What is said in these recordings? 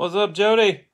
What's up, Jody?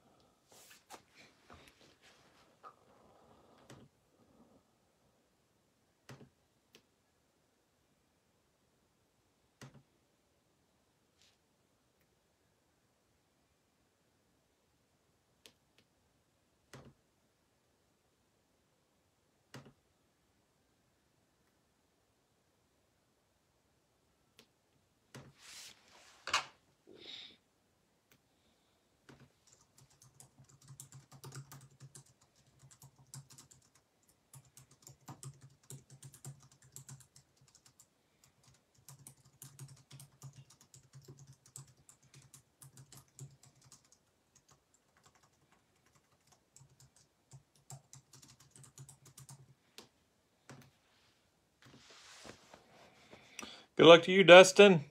Good luck to you, Dustin.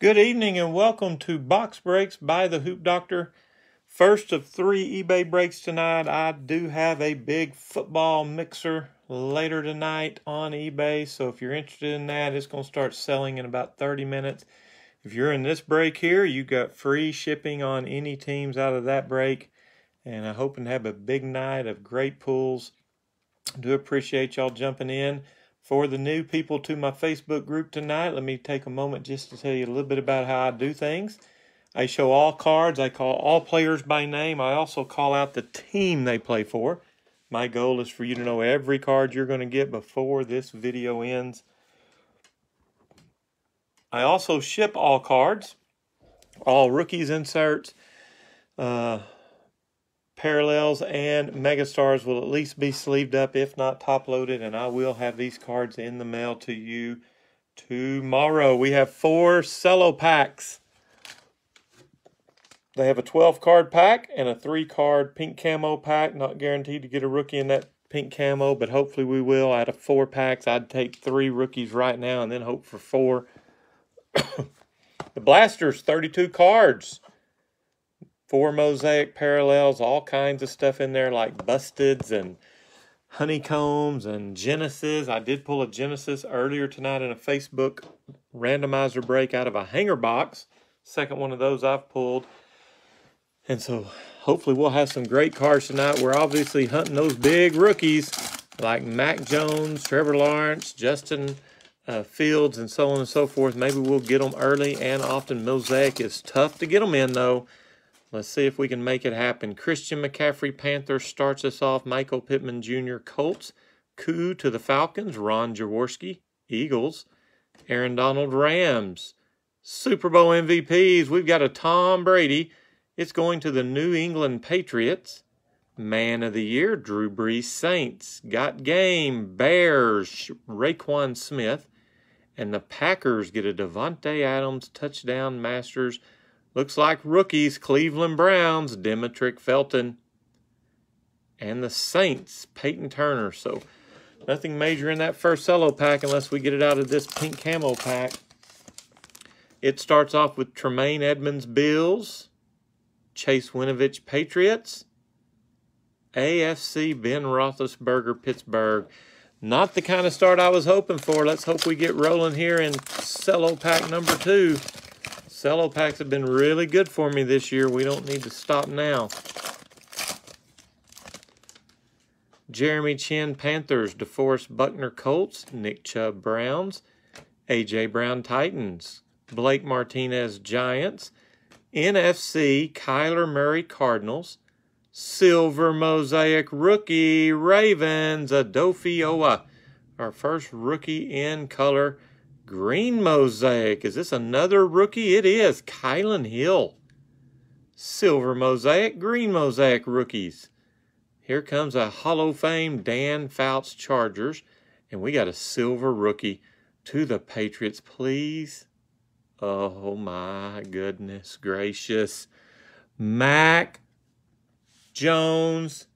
Good evening and welcome to Box Breaks by the Hoop Doctor. First of three eBay breaks tonight. I do have a big football mixer later tonight on eBay. So if you're interested in that, it's going to start selling in about 30 minutes. If you're in this break here, you got free shipping on any teams out of that break. And I'm hoping to have a big night of great pulls. Do appreciate y'all jumping in. For the new people to my Facebook group tonight, let me take a moment just to tell you a little bit about how I do things. I show all cards, I call all players by name. I also call out the team they play for. My goal is for you to know every card you're going to get before this video ends. I also ship all cards, all rookies inserts, uh, parallels and megastars will at least be sleeved up if not top loaded and i will have these cards in the mail to you tomorrow. We have four cello packs. They have a 12 card pack and a three card pink camo pack. Not guaranteed to get a rookie in that pink camo but hopefully we will. Out of four packs i'd take three rookies right now and then hope for four. The blasters 32 cards four mosaic parallels, all kinds of stuff in there like busteds and honeycombs and Genesis. I did pull a Genesis earlier tonight in a Facebook randomizer break out of a hanger box. Second one of those I've pulled. And so hopefully we'll have some great cards tonight. We're obviously hunting those big rookies like Mac Jones, Trevor Lawrence, Justin uh, Fields, and so on and so forth. Maybe we'll get them early and often. Mosaic is tough to get them in, though. Let's see if we can make it happen. Christian McCaffrey, Panthers, starts us off. Michael Pittman Jr., Colts. Koo to the Falcons. Ron Jaworski, Eagles. Aaron Donald, Rams. Super Bowl MVPs. We've got a Tom Brady. It's going to the New England Patriots. Man of the Year, Drew Brees, Saints. Got Game, Bears, Roquan Smith. And the Packers get a Davante Adams touchdown Masters Looks like rookies, Cleveland Browns, Demetric Felton. And the Saints, Peyton Turner. So nothing major in that first cello pack unless we get it out of this pink camo pack. It starts off with Tremaine Edmunds Bills, Chase Winovich Patriots, AFC Ben Roethlisberger Pittsburgh. Not the kind of start I was hoping for. Let's hope we get rolling here in cello pack number two. Cello packs have been really good for me this year. We don't need to stop now. Jeremy Chinn Panthers, DeForest Buckner Colts, Nick Chubb Browns, A.J. Brown Titans, Blake Martinez Giants, NFC Kyler Murray Cardinals, Silver Mosaic Rookie Ravens Adofioa. Our first rookie in color green mosaic. Is this another rookie? It is. Kylin Hill. Silver mosaic, green mosaic rookies. Here comes a Hall of Fame Dan Fouts Chargers. And we got a silver rookie to the Patriots, please. Oh my goodness gracious. Mac Jones,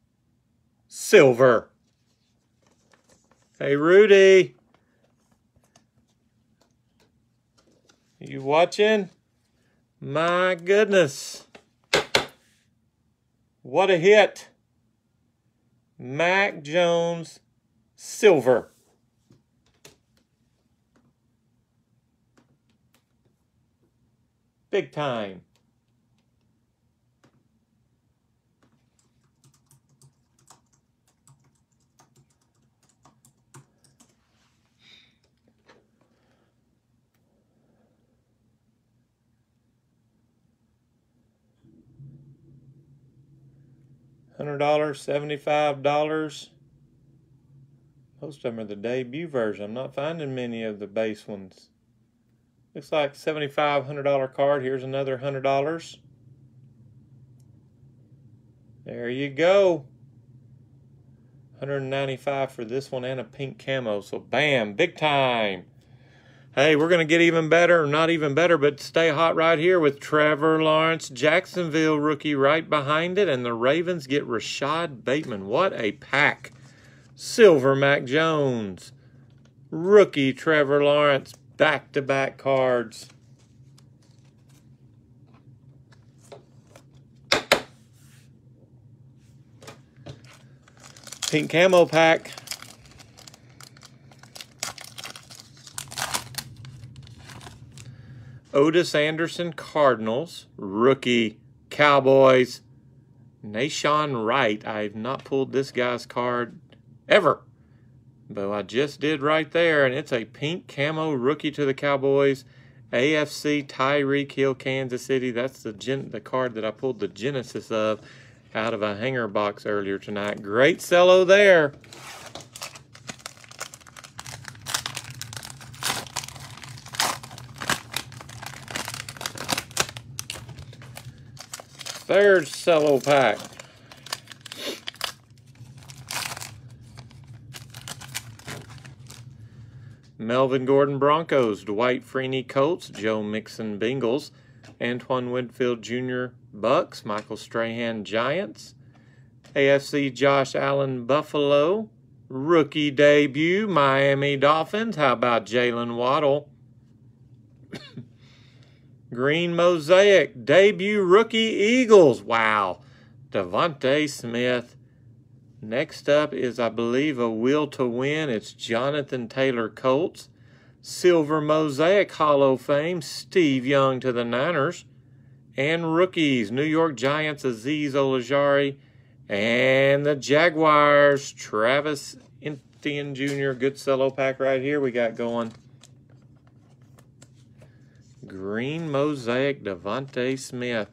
silver. Hey, Rudy. You watching? My goodness. What a hit. Mac Jones, silver. Big time. $100, $75. Most of them are the debut version. I'm not finding many of the base ones. Looks like $7,500 card. Here's another $100. There you go. 195 for this one and a pink camo. So bam, big time. Hey, we're going to get even better, not even better, but stay hot right here with Trevor Lawrence, Jacksonville rookie right behind it, and the Ravens get Rashod Bateman. What a pack. Silver Mac Jones, rookie Trevor Lawrence, back-to-back -back cards. Pink camo pack. Ottis Anderson Cardinals, rookie Cowboys, Nahshon Wright. I've not pulled this guy's card ever, but I just did right there, and it's a pink camo rookie to the Cowboys. AFC Tyreek Hill, Kansas City. That's the gen the card that I pulled the genesis of out of a hanger box earlier tonight. Great cello there. Third cello pack. Melvin Gordon Broncos, Dwight Freeney Colts, Joe Mixon Bengals, Antoine Winfield Jr. Bucks, Michael Strahan Giants, AFC Josh Allen Buffalo, rookie debut Miami Dolphins. How about Jaylen Waddle? Green Mosaic, debut rookie Eagles. Wow. DeVonta Smith. Next up is, I believe, a will to win. It's Jonathan Taylor Colts. Silver Mosaic Hall of Fame, Steve Young to the Niners. And rookies, New York Giants, Azeez Ojulari. And the Jaguars, Travis Etienne Jr. Good cello pack right here we got going. Green Mosaic DeVonta Smith.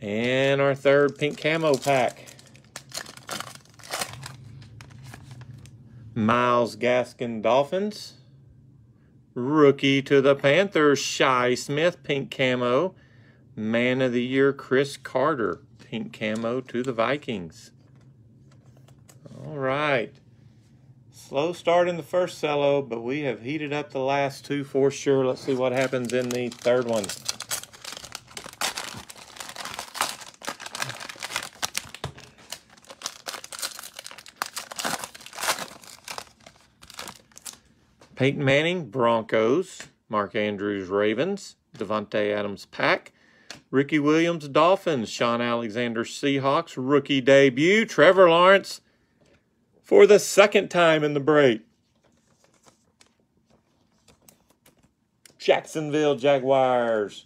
And our third pink camo pack. Myles Gaskin Dolphins. Rookie to the Panthers, Shi Smith, pink camo. Man of the Year, Cris Carter, pink camo to the Vikings. All right. Slow start in the first cello, but we have heated up the last two for sure. Let's see what happens in the third one. Peyton Manning, Broncos. Mark Andrews, Ravens. Davante Adams, Pack. Ricky Williams, Dolphins. Shaun Alexander, Seahawks. Rookie debut. Trevor Lawrence for the second time in the break. Jacksonville Jaguars.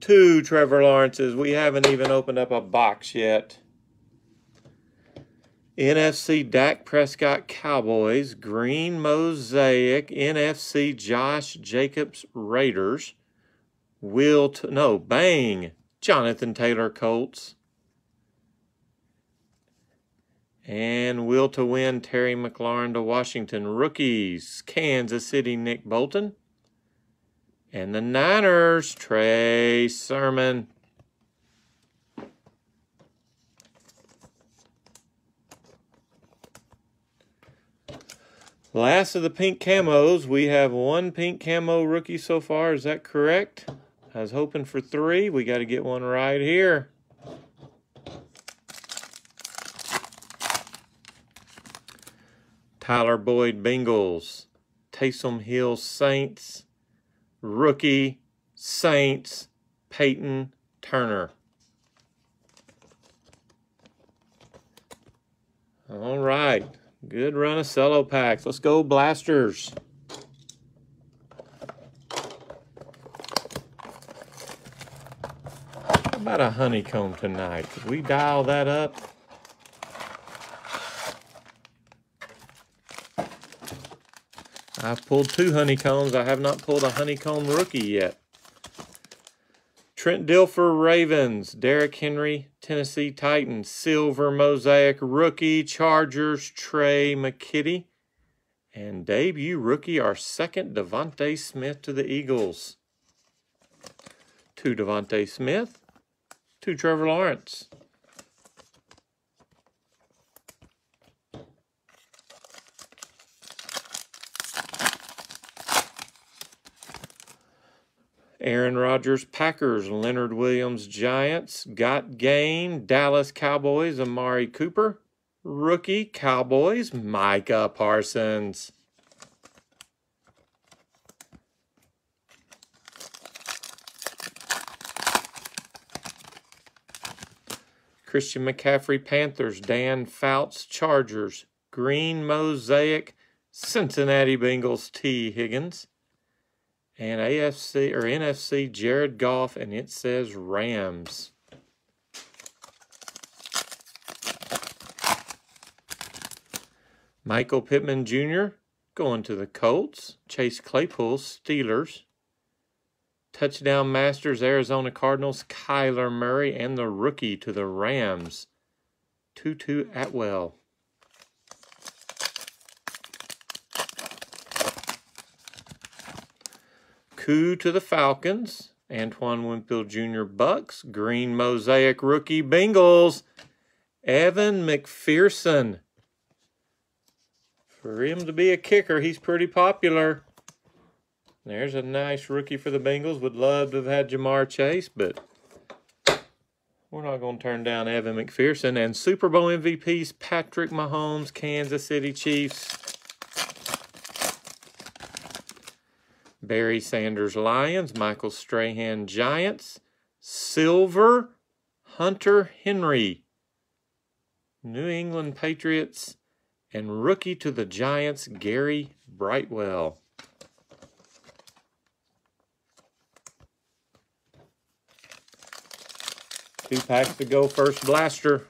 Two Trevor Lawrences. We haven't even opened up a box yet. NFC Dak Prescott Cowboys, Green Mosaic, NFC Josh Jacobs Raiders, Will, to, no, Bang, Jonathan Taylor Colts, and Will to Win Terry McLaurin to Washington Rookies, Kansas City Nick Bolton, and the Niners Trey Sermon. Last of the pink camos, we have one pink camo rookie so far. Is that correct? I was hoping for three. We got to get one right here. Tyler Boyd Bengals. Taysom Hill Saints. Rookie Saints. Peyton Turner. All right. Good run of cello packs. Let's go blasters. About a honeycomb tonight? Could we dial that up? I've pulled two honeycombs. I have not pulled a honeycomb rookie yet. Trent Dilfer, Ravens. Derrick Henry, Tennessee Titans. Silver Mosaic Rookie, Chargers, Tre' McKitty. And debut rookie, our second, DeVonta Smith to the Eagles. Two DeVonta Smith, two Trevor Lawrence. Aaron Rodgers, Packers, Leonard Williams, Giants, Got Game, Dallas Cowboys, Amari Cooper, Rookie, Cowboys, Micah Parsons. Christian McCaffrey, Panthers, Dan Fouts, Chargers, Green Mosaic, Cincinnati Bengals, Tee Higgins and AFC or NFC Jared Goff, and it says Rams. Michael Pittman Jr. going to the Colts. Chase Claypool, Steelers. Touchdown Masters, Arizona Cardinals, Kyler Murray, and the rookie to the Rams, Tutu Atwell. Koo to the Falcons. Antoine Winfield Jr. Bucks. Green Mosaic Rookie Bengals. Evan McPherson. For him to be a kicker, he's pretty popular. There's a nice rookie for the Bengals. Would love to have had Ja'Marr Chase, but we're not going to turn down Evan McPherson. And Super Bowl MVPs, Patrick Mahomes, Kansas City Chiefs. Barry Sanders Lions, Michael Strahan Giants, Silver Hunter Henry, New England Patriots, and rookie to the Giants, Gary Brightwell. Two packs to go, first blaster.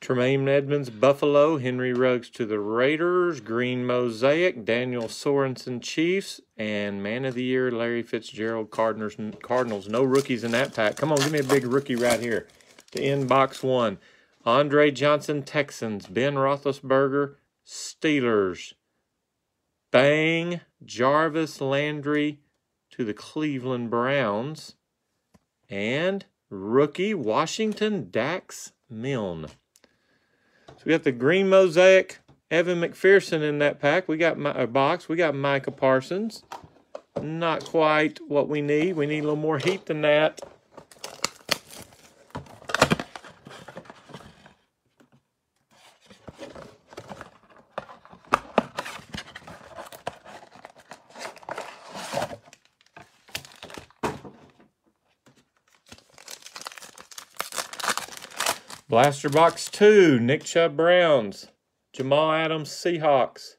Tremaine Edmunds, Buffalo. Henry Ruggs to the Raiders. Green Mosaic. Daniel Sorensen, Chiefs. And Man of the Year, Larry Fitzgerald, Cardinals. Cardinals. No rookies in that pack. Come on, give me a big rookie right here to end box one. Andre Johnson, Texans. Ben Roethlisberger, Steelers. Bang, Jarvis Landry to the Cleveland Browns. and rookie Washington Dax Milne. So we got the green mosaic Evan McPherson in that pack. We got my box. We got Micah Parsons. Not quite what we need. We need a little more heat than that. Blaster Box 2, Nick Chubb Browns, Jamal Adams Seahawks,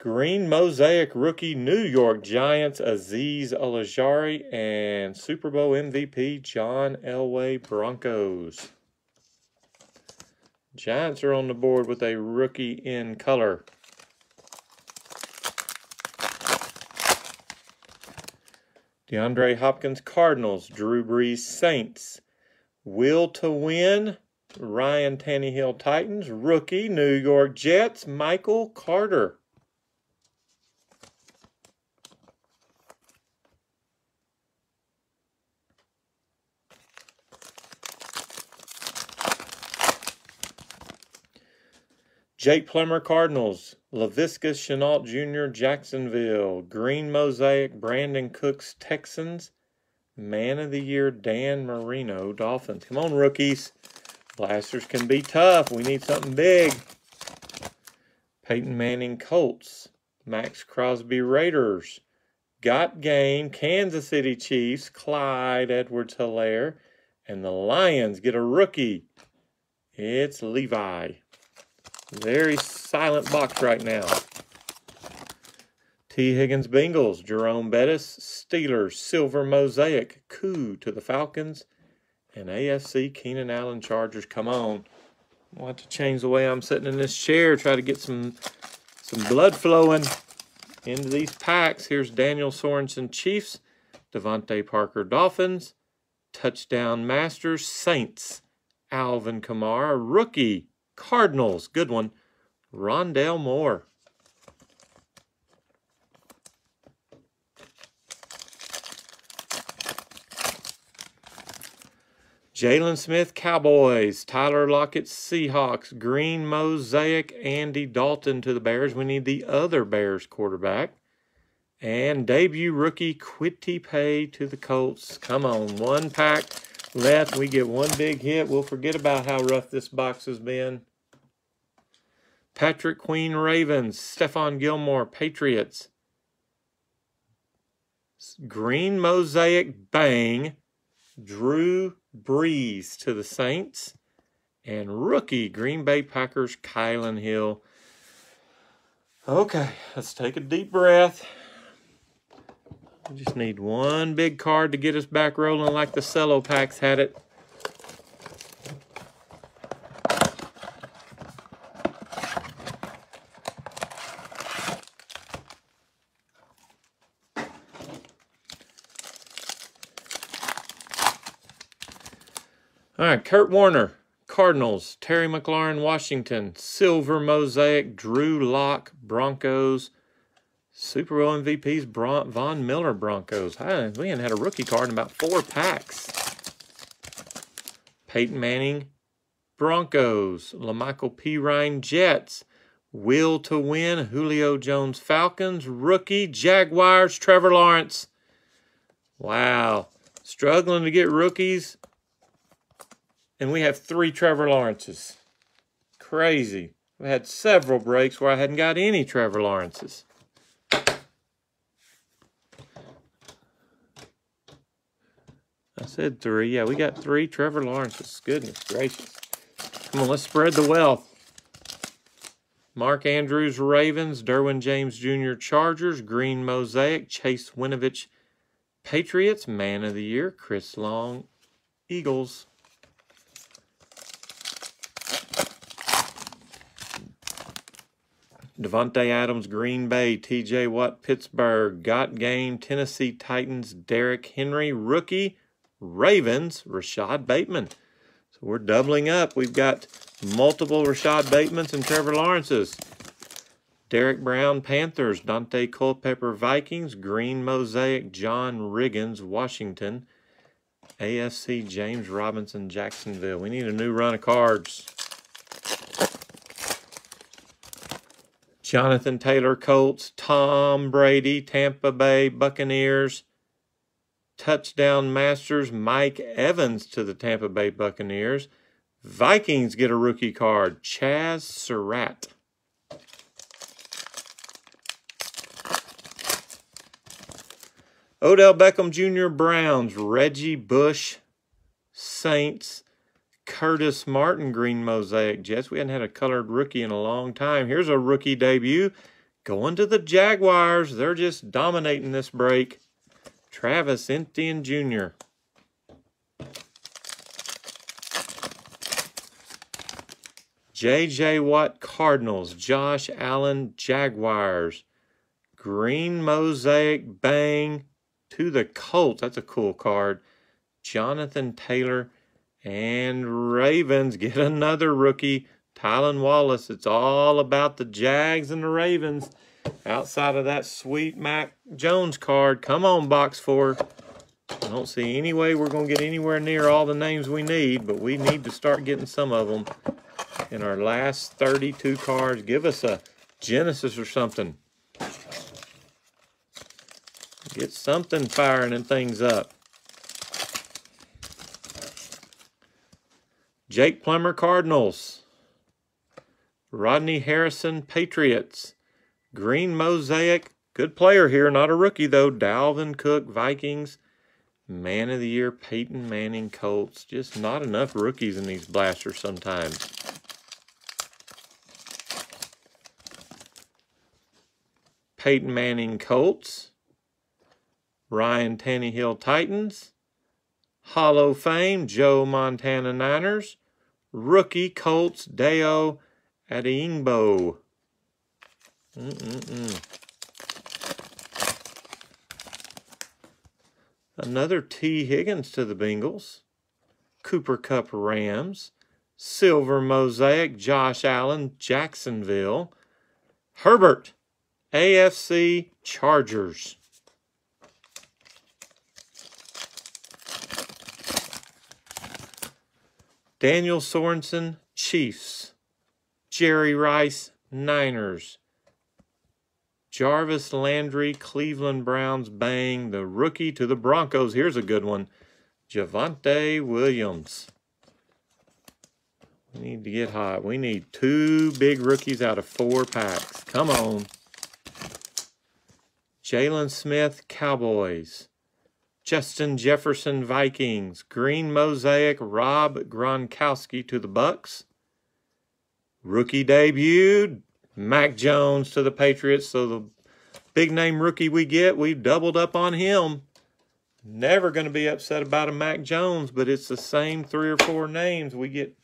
Green Mosaic Rookie New York Giants Azeez Ojulari, and Super Bowl MVP John Elway Broncos. Giants are on the board with a rookie in color. DeAndre Hopkins Cardinals, Drew Brees Saints, Will to win, Ryan Tannehill Titans. Rookie, New York Jets, Michael Carter. Jake Plummer Cardinals, Laviska Shenault Jr. Jacksonville, Green Mosaic Brandin Cooks Texans, Man of the Year, Dan Marino, Dolphins. Come on, rookies. Blasters can be tough. We need something big. Peyton Manning, Colts. Maxx Crosby, Raiders. Got Game, Kansas City Chiefs. Clyde Edwards Helaire. And the Lions get a rookie. It's Levi. Very silent box right now. Tee Higgins Bengals, Jerome Bettis, Steelers, Silver Mosaic, Koo to the Falcons, and AFC Keenan Allen Chargers. Come on. I'll have to change the way I'm sitting in this chair, try to get some some blood flowing into these packs. Here's Daniel Sorensen Chiefs, DeVante Parker Dolphins, Touchdown Masters Saints, Alvin Kamara, Rookie Cardinals, good one, Rondale Moore. Jaylon Smith, Cowboys. Tyler Lockett, Seahawks. Green Mosaic, Andy Dalton to the Bears. We need the other Bears quarterback. And debut rookie, Kwity Paye to the Colts. Come on, one pack left. We get one big hit. We'll forget about how rough this box has been. Patrick Queen, Ravens. Stephon Gilmore, Patriots. Green Mosaic, Bang. Drew Brees to the Saints. And rookie Green Bay Packers, Kylin Hill. Okay, let's take a deep breath. We just need one big card to get us back rolling like the cello packs had it. Right, Kurt Warner, Cardinals, Terry McLaurin, Washington, Silver Mosaic, Drew Lock, Broncos, Super Bowl MVPs, Bron Von Miller, Broncos. I, we hadn't had a rookie card in about four packs. Peyton Manning, Broncos, La'Mical Perine, Jets, Will to win, Julio Jones, Falcons, rookie, Jaguars, Trevor Lawrence. Wow. Struggling to get rookies and we have three Trevor Lawrences. Crazy. We had several breaks where I hadn't got any Trevor Lawrences. I said three. Yeah, we got three Trevor Lawrences. Goodness gracious. Come on, let's spread the wealth. Mark Andrews, Ravens. Derwin James Jr., Chargers. Green Mosaic. Chase Winovich, Patriots. Man of the Year. Chris Long, Eagles. Davante Adams, Green Bay, TJ Watt, Pittsburgh, Got Game, Tennessee Titans, Derrick Henry, rookie, Ravens, Rashod Bateman. So we're doubling up. We've got multiple Rashod Batemans and Trevor Lawrences. Derrick Brown, Panthers, Daunte Culpepper, Vikings, Green Mosaic, John Riggins, Washington, AFC James Robinson, Jacksonville. We need a new run of cards. Jonathan Taylor, Colts. Tom Brady, Tampa Bay Buccaneers. Touchdown Masters, Mike Evans to the Tampa Bay Buccaneers. Vikings get a rookie card, Chazz Surratt. Odell Beckham Jr. Browns, Reggie Bush Saints, Curtis Martin Green Mosaic Jets. We hadn't had a colored rookie in a long time. Here's a rookie debut. Going to the Jaguars. They're just dominating this break. Travis Etienne Jr. J.J. Watt Cardinals. Josh Allen Jaguars. Green Mosaic Bang to the Colts. That's a cool card. Jonathan Taylor and Ravens get another rookie. Tylan Wallace. It's all about the Jags and the Ravens. Outside of that sweet Mac Jones card. Come on, box four. I don't see any way we're going to get anywhere near all the names we need, but we need to start getting some of them in our last 32 cards. Give us a Genesis or something. Get something firing and things up. Jake Plummer, Cardinals. Rodney Harrison, Patriots. Green Mosaic, good player here, not a rookie though. Dalvin Cook, Vikings. Man of the Year, Peyton Manning, Colts. Just not enough rookies in these blasters sometimes. Peyton Manning, Colts. Ryan Tannehill Titans, Hall of Fame Joe Montana Niners, Rookie Colts Dayo Odeyingbo. Mm -mm -mm. Another Tee Higgins to the Bengals. Cooper Kupp Rams. Silver Mosaic Josh Allen Jacksonville. Herbert AFC Chargers. Daniel Sorensen, Chiefs. Jerry Rice, Niners. Jarvis Landry, Cleveland Browns, bang. The rookie to the Broncos. Here's a good one. Javonte Williams. We need to get hot. We need two big rookies out of four packs. Come on. Jaylon Smith, Cowboys. Justin Jefferson Vikings. Green Mosaic Rob Gronkowski to the Bucks. Rookie debut Mac Jones to the Patriots. So the big name rookie we get, we've doubled up on him. Never going to be upset about a Mac Jones, but it's the same three or four names. We get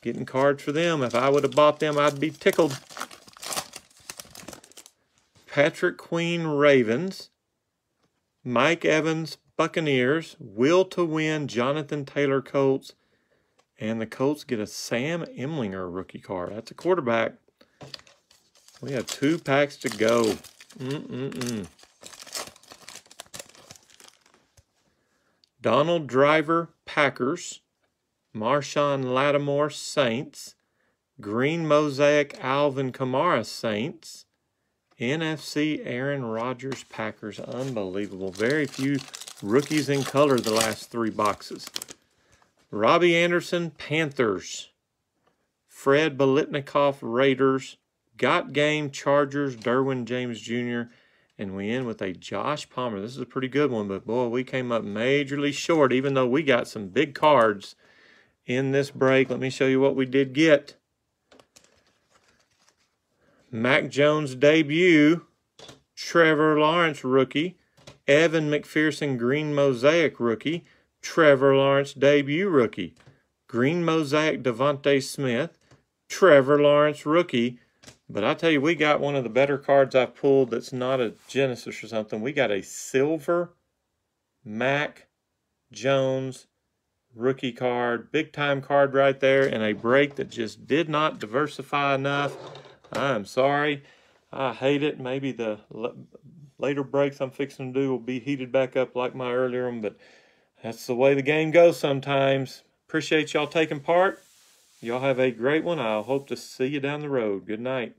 getting cards for them. If I would have bought them, I'd be tickled. Patrick Queen Ravens. Mike Evans, Buccaneers. Will to win, Jonathan Taylor, Colts. And the Colts get a Sam Ehlinger rookie card. That's a quarterback. We have two packs to go. Mm-mm-mm. Donald Driver, Packers. Marshon Lattimore, Saints. Green Mosaic, Alvin Kamara, Saints. NFC Aaron Rodgers Packers. Unbelievable. Very few rookies in color the last three boxes. Robby Anderson Panthers. Fred Biletnikoff Raiders. Got Game Chargers Derwin James Jr. And we end with a Josh Palmer. This is a pretty good one, but boy, we came up majorly short, even though we got some big cards in this break. Let me show you what we did get. Mac Jones debut, Trevor Lawrence rookie, Evan McPherson Green Mosaic rookie, Trevor Lawrence debut rookie, Green Mosaic DeVonta Smith, Trevor Lawrence rookie. But I tell you, we got one of the better cards I've pulled that's not a Genesis or something. We got a silver Mac Jones rookie card, big time card right there, and a break that just did not diversify enough. I'm sorry. I hate it. Maybe the later breaks I'm fixing to do will be heated back up like my earlier one, but that's the way the game goes sometimes. Appreciate y'all taking part. Y'all have a great one. I hope to see you down the road. Good night.